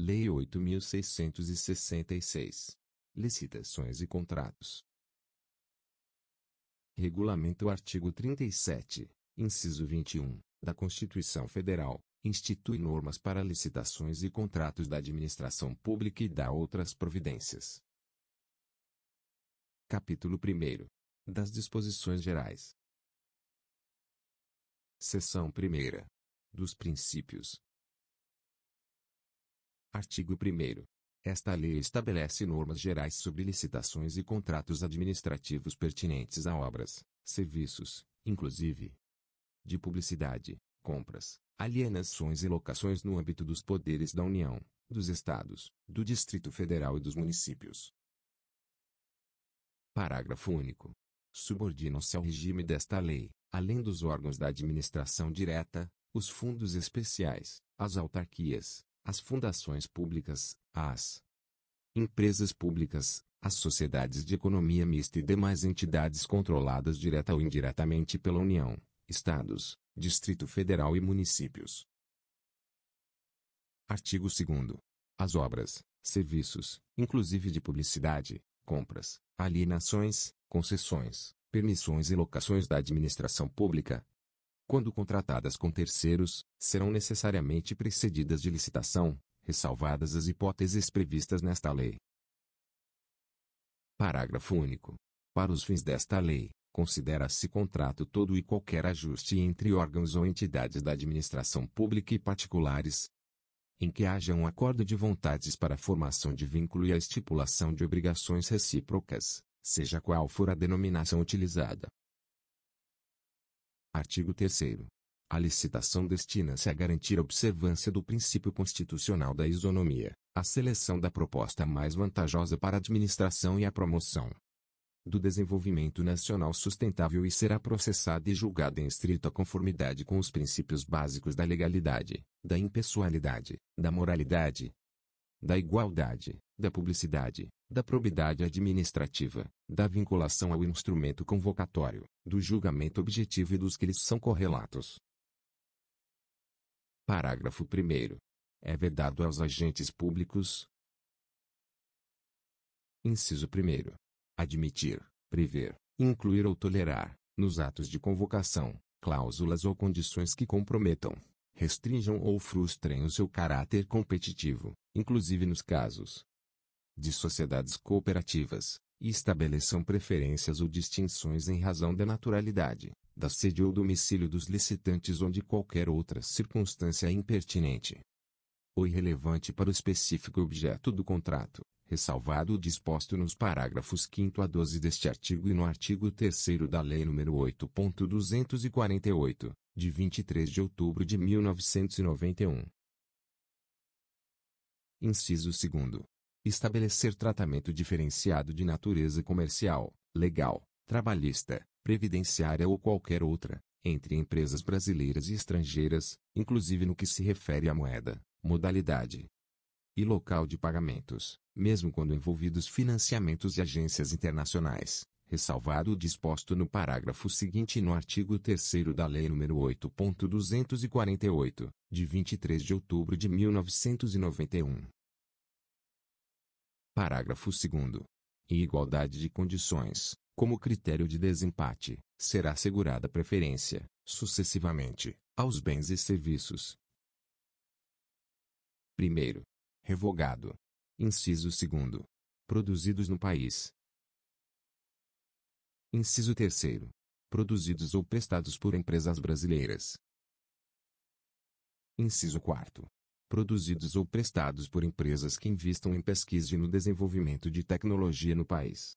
Lei 8.666. Licitações e contratos. Regulamento artigo 37, inciso 21, da Constituição Federal, institui normas para licitações e contratos da administração pública e dá outras providências. Capítulo 1. Das disposições gerais. Seção 1. Dos princípios. Artigo 1. Esta lei estabelece normas gerais sobre licitações e contratos administrativos pertinentes a obras, serviços, inclusive de publicidade, compras, alienações e locações no âmbito dos poderes da União, dos Estados, do Distrito Federal e dos municípios. Parágrafo único. Subordinam-se ao regime desta lei, além dos órgãos da administração direta, os fundos especiais, as autarquias, as fundações públicas, as empresas públicas, as sociedades de economia mista e demais entidades controladas direta ou indiretamente pela União, Estados, Distrito Federal e municípios. Artigo 2 As obras, serviços, inclusive de publicidade, compras, alienações, concessões, permissões e locações da administração pública, quando contratadas com terceiros, serão necessariamente precedidas de licitação, ressalvadas as hipóteses previstas nesta lei. Parágrafo único. Para os fins desta lei, considera-se contrato todo e qualquer ajuste entre órgãos ou entidades da administração pública e particulares, em que haja um acordo de vontades para a formação de vínculo e a estipulação de obrigações recíprocas, seja qual for a denominação utilizada. Artigo 3 A licitação destina-se a garantir a observância do princípio constitucional da isonomia, a seleção da proposta mais vantajosa para a administração e a promoção do desenvolvimento nacional sustentável e será processada e julgada em estrita conformidade com os princípios básicos da legalidade, da impessoalidade, da moralidade, da igualdade, da publicidade, da probidade administrativa, da vinculação ao instrumento convocatório, do julgamento objetivo e dos que lhes são correlatos. Parágrafo 1. É vedado aos agentes públicos. Inciso 1. Admitir, prever, incluir ou tolerar, nos atos de convocação, cláusulas ou condições que comprometam, restringam ou frustrem o seu caráter competitivo, inclusive nos casos de sociedades cooperativas, e estabeleçam preferências ou distinções em razão da naturalidade, da sede ou domicílio dos licitantes ou de qualquer outra circunstância impertinente ou irrelevante para o específico objeto do contrato, ressalvado o disposto nos parágrafos 5 a 12 deste artigo e no artigo 3 da Lei nº 8.248, de 23 de outubro de 1991. Inciso 2 Estabelecer tratamento diferenciado de natureza comercial, legal, trabalhista, previdenciária ou qualquer outra, entre empresas brasileiras e estrangeiras, inclusive no que se refere à moeda, modalidade e local de pagamentos, mesmo quando envolvidos financiamentos de agências internacionais, ressalvado o disposto no parágrafo seguinte no artigo 3 da Lei nº 8.248, de 23 de outubro de 1991. Parágrafo 2 Em igualdade de condições, como critério de desempate, será assegurada preferência, sucessivamente, aos bens e serviços. Primeiro. Revogado. Inciso 2 Produzidos no país. Inciso 3 Produzidos ou prestados por empresas brasileiras. Inciso 4 produzidos ou prestados por empresas que investam em pesquisa e no desenvolvimento de tecnologia no país.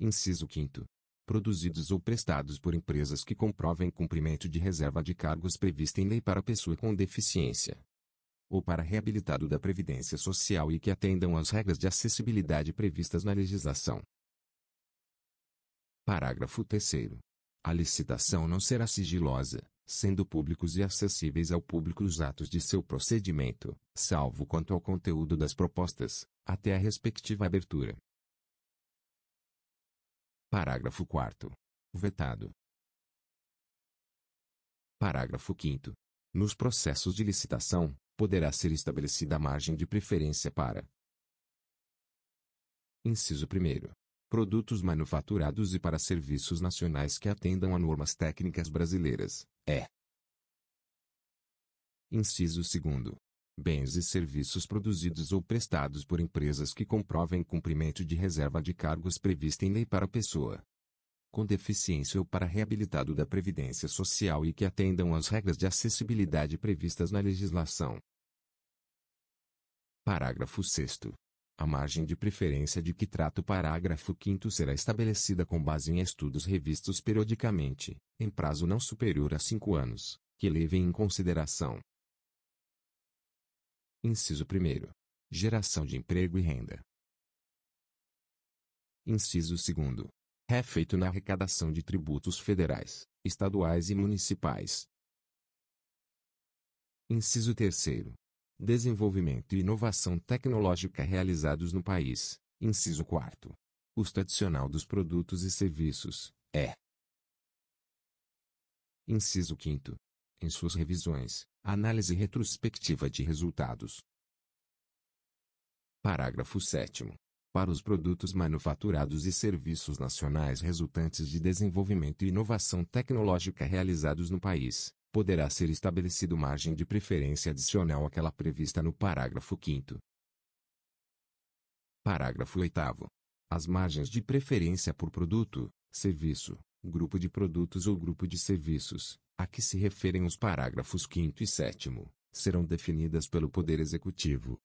Inciso 5 produzidos ou prestados por empresas que comprovem cumprimento de reserva de cargos prevista em lei para pessoa com deficiência ou para reabilitado da Previdência Social e que atendam às regras de acessibilidade previstas na legislação. Parágrafo 3 A licitação não será sigilosa, sendo públicos e acessíveis ao público os atos de seu procedimento, salvo quanto ao conteúdo das propostas, até a respectiva abertura. Parágrafo 4 Vetado. Parágrafo 5 Nos processos de licitação, poderá ser estabelecida a margem de preferência para Inciso 1 produtos manufaturados e para serviços nacionais que atendam a normas técnicas brasileiras, é. Inciso 2 bens e serviços produzidos ou prestados por empresas que comprovem cumprimento de reserva de cargos prevista em lei para pessoa com deficiência ou para reabilitado da Previdência Social e que atendam às regras de acessibilidade previstas na legislação. Parágrafo 6 a margem de preferência de que trata o parágrafo 5 será estabelecida com base em estudos revistos periodicamente, em prazo não superior a cinco anos, que levem em consideração. Inciso 1. Geração de emprego e renda. Inciso 2. É feito na arrecadação de tributos federais, estaduais e municipais. Inciso 3 desenvolvimento e inovação tecnológica realizados no país. Inciso 4. Custo adicional dos produtos e serviços, é. Inciso 5. Em suas revisões, análise retrospectiva de resultados. Parágrafo 7 para os produtos manufaturados e serviços nacionais resultantes de desenvolvimento e inovação tecnológica realizados no país, poderá ser estabelecido margem de preferência adicional àquela prevista no parágrafo 5 Parágrafo 8 As margens de preferência por produto, serviço, grupo de produtos ou grupo de serviços, a que se referem os parágrafos 5 e 7 serão definidas pelo Poder Executivo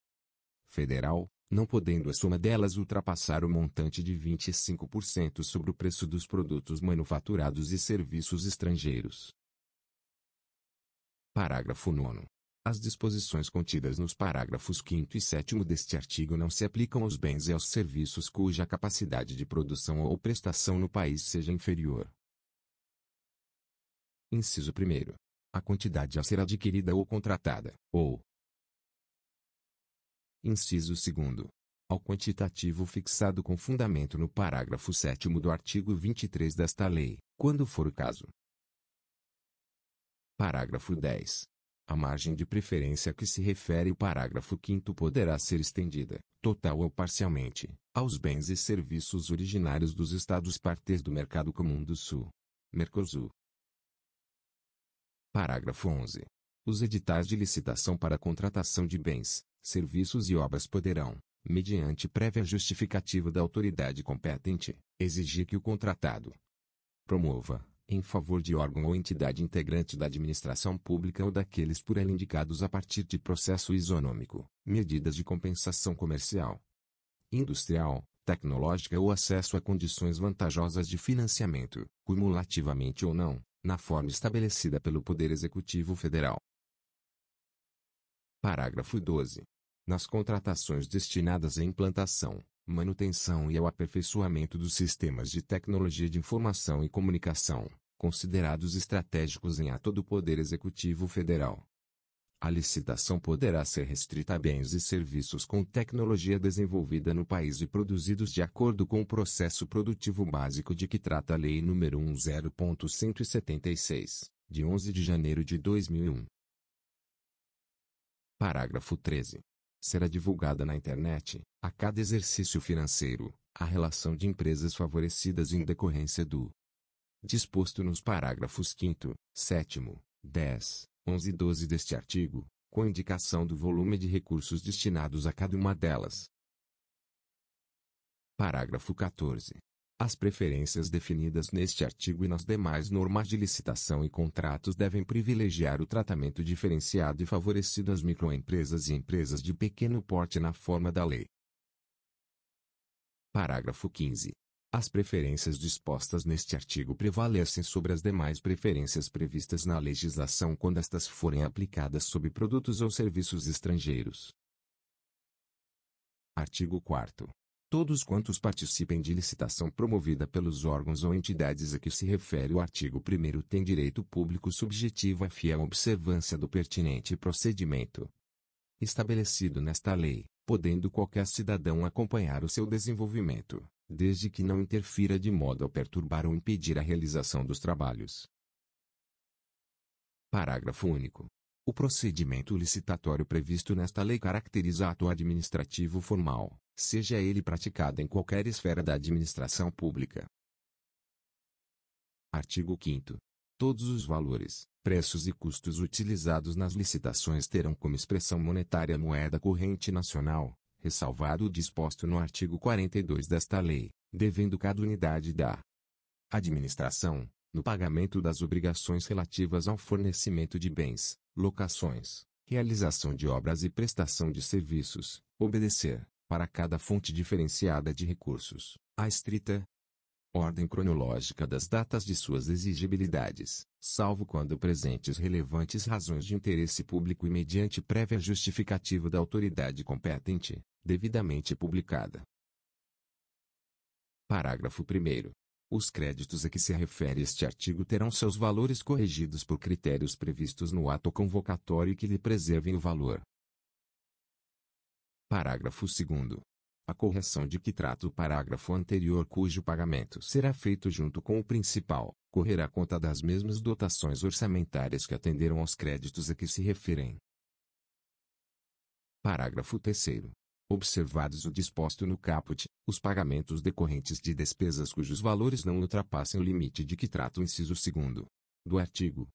Federal, não podendo a soma delas ultrapassar o montante de 25% sobre o preço dos produtos manufaturados e serviços estrangeiros. Parágrafo 9. As disposições contidas nos parágrafos 5 e 7 deste artigo não se aplicam aos bens e aos serviços cuja capacidade de produção ou prestação no país seja inferior. Inciso 1. A quantidade a ser adquirida ou contratada, ou. Inciso 2. Ao quantitativo fixado com fundamento no parágrafo 7 do artigo 23 desta lei, quando for o caso. Parágrafo 10. A margem de preferência a que se refere o parágrafo 5 poderá ser estendida, total ou parcialmente, aos bens e serviços originários dos Estados partes do Mercado Comum do Sul. Mercosul. Parágrafo 11. Os editais de licitação para contratação de bens, serviços e obras poderão, mediante prévia justificativa da autoridade competente, exigir que o contratado promova, em favor de órgão ou entidade integrante da administração pública ou daqueles por ela indicados a partir de processo isonômico, medidas de compensação comercial, industrial, tecnológica ou acesso a condições vantajosas de financiamento, cumulativamente ou não, na forma estabelecida pelo Poder Executivo Federal. Parágrafo 12. Nas contratações destinadas à implantação, manutenção e ao aperfeiçoamento dos sistemas de tecnologia de informação e comunicação, considerados estratégicos em ato do Poder Executivo Federal. A licitação poderá ser restrita a bens e serviços com tecnologia desenvolvida no país e produzidos de acordo com o processo produtivo básico de que trata a Lei nº 10.176, de 11 de janeiro de 2001. Parágrafo 13 será divulgada na internet, a cada exercício financeiro, a relação de empresas favorecidas em decorrência do disposto nos parágrafos 5, 7, 10, 11 e 12 deste artigo, com indicação do volume de recursos destinados a cada uma delas. Parágrafo 14. As preferências definidas neste artigo e nas demais normas de licitação e contratos devem privilegiar o tratamento diferenciado e favorecido às microempresas e empresas de pequeno porte na forma da lei. Parágrafo 15. As preferências dispostas neste artigo prevalecem sobre as demais preferências previstas na legislação quando estas forem aplicadas sobre produtos ou serviços estrangeiros. Artigo 4 Todos quantos participem de licitação promovida pelos órgãos ou entidades a que se refere o artigo 1 têm direito público subjetivo à fiel observância do pertinente procedimento estabelecido nesta lei, podendo qualquer cidadão acompanhar o seu desenvolvimento, desde que não interfira de modo a perturbar ou impedir a realização dos trabalhos. Parágrafo único. O procedimento licitatório previsto nesta lei caracteriza ato administrativo formal, seja ele praticado em qualquer esfera da administração pública. Artigo 5 Todos os valores, preços e custos utilizados nas licitações terão como expressão monetária moeda corrente nacional, ressalvado o disposto no artigo 42 desta lei, devendo cada unidade da administração, no pagamento das obrigações relativas ao fornecimento de bens, locações, realização de obras e prestação de serviços, obedecer, para cada fonte diferenciada de recursos, a estrita ordem cronológica das datas de suas exigibilidades, salvo quando presentes relevantes razões de interesse público e mediante prévia justificativa da autoridade competente, devidamente publicada. Parágrafo 1 os créditos a que se refere este artigo terão seus valores corrigidos por critérios previstos no ato convocatório que lhe preservem o valor. Parágrafo 2. A correção de que trata o parágrafo anterior cujo pagamento será feito junto com o principal, correrá conta das mesmas dotações orçamentárias que atenderam aos créditos a que se referem. Parágrafo 3 observados o disposto no caput, os pagamentos decorrentes de despesas cujos valores não ultrapassem o limite de que trata o inciso 2 do artigo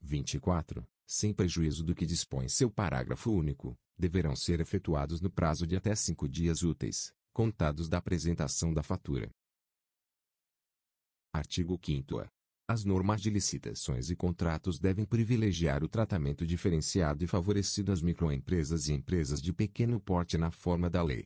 24, sem prejuízo do que dispõe seu parágrafo único, deverão ser efetuados no prazo de até cinco dias úteis, contados da apresentação da fatura. Artigo 5 as normas de licitações e contratos devem privilegiar o tratamento diferenciado e favorecido às microempresas e empresas de pequeno porte na forma da lei,